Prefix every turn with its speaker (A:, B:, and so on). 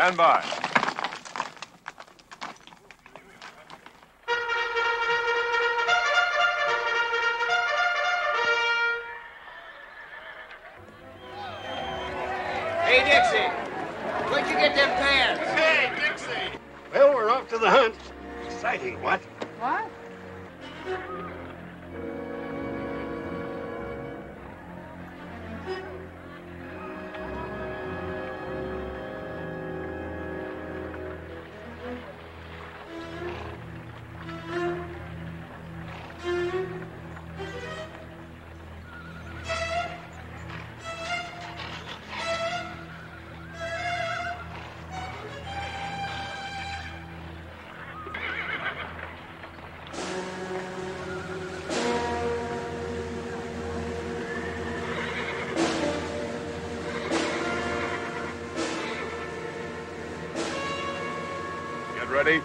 A: Stand by.
B: Hey, Dixie. Where'd you get them pants?
C: Hey, Dixie! Well, we're off to the hunt. Exciting, what?
D: What?
A: Ready.